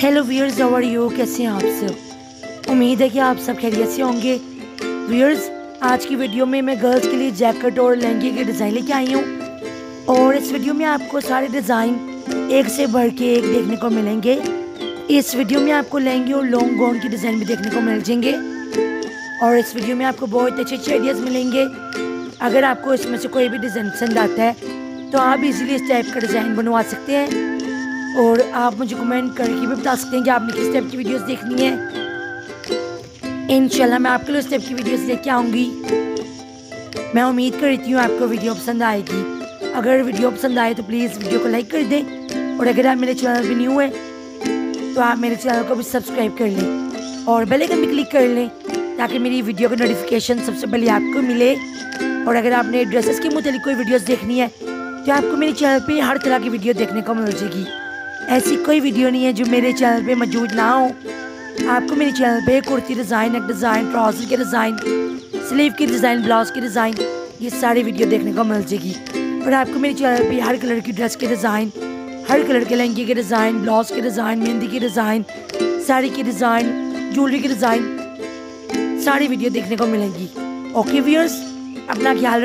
Hello viewers और you कैसे हैं आप सब? उम्मीद है कि आप सब खैरियत से होंगे। व्यूअर्स आज की वीडियो में मैं गर्ल्स के लिए जैकेट और लहंगे के डिज़ाइन लेके आई हूँ। और इस वीडियो में आपको सारे डिज़ाइन एक से बढ़ के एक देखने को मिलेंगे। इस वीडियो में आपको लहंगे और लॉन्ग गाउन की डिज़ाइन भी देखने को मिल जाएँगे। और इस वीडियो में आपको बहुत अच्छे अच्छे आइडियाज़ मिलेंगे। अगर आपको इसमें से कोई भी डिज़ाइन पसंद आता है तो आप इजीली इस टाइप का डिज़ाइन बनवा सकते हैं। और आप मुझे कमेंट करके भी बता सकते हैं कि आपने किस टाइप की वीडियोस देखनी है। इनशाला मैं आपके लिए उस टाइप की वीडियोस लेके आऊँगी। मैं उम्मीद करती हूँ आपको वीडियो पसंद आएगी। अगर वीडियो पसंद आए तो प्लीज़ वीडियो को लाइक कर दें। और अगर आप मेरे चैनल पर न्यू हैं तो आप मेरे चैनल को भी सब्सक्राइब कर लें। और बेल आइकन भी क्लिक कर लें, ताकि मेरी वीडियो का नोटिफिकेशन सबसे पहले आपको मिले। और अगर आपने ड्रेसेस के मुतलिक कोई वीडियोस देखनी है तो आपको मेरे चैनल पे हर तरह की वीडियो देखने को मिल जाएगी। ऐसी कोई वीडियो नहीं है जो मेरे चैनल पे मौजूद ना हो। आपको मेरे चैनल पे kurti design neck design trouser के डिज़ाइन स्लीव की डिज़ाइन ब्लाउज की डिज़ाइन ये सारी वीडियो देखने को मिल जाएगी। और आपको मेरे चैनल पे हर कलर की ड्रेस के डिज़ाइन हर कलर के लहंगे के डिज़ाइन ब्लाउज के डिज़ाइन मेहंदी की डिज़ाइन साड़ी की डिज़ाइन ज्वेलरी की डिज़ाइन सारी वीडियो देखने को मिलेंगी। ओके व्यूअर्स अपना ख्याल